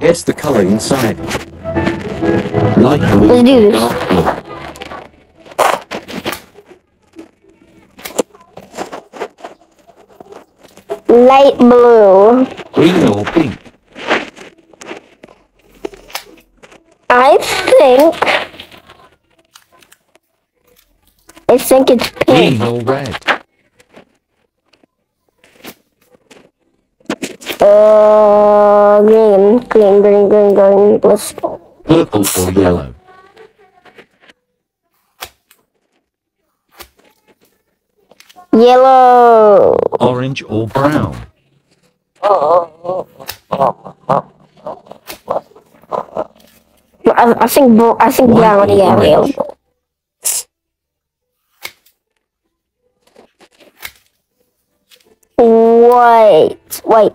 Guess the color inside. Light blue. Let's do this. Light blue. Green or pink. I think. I think it's pink. Green or red. Uh, green, green, green, green, green, blissful. Purple or yellow. Yellow. Orange or brown. I, I think I think brown. Yeah, available. White, white.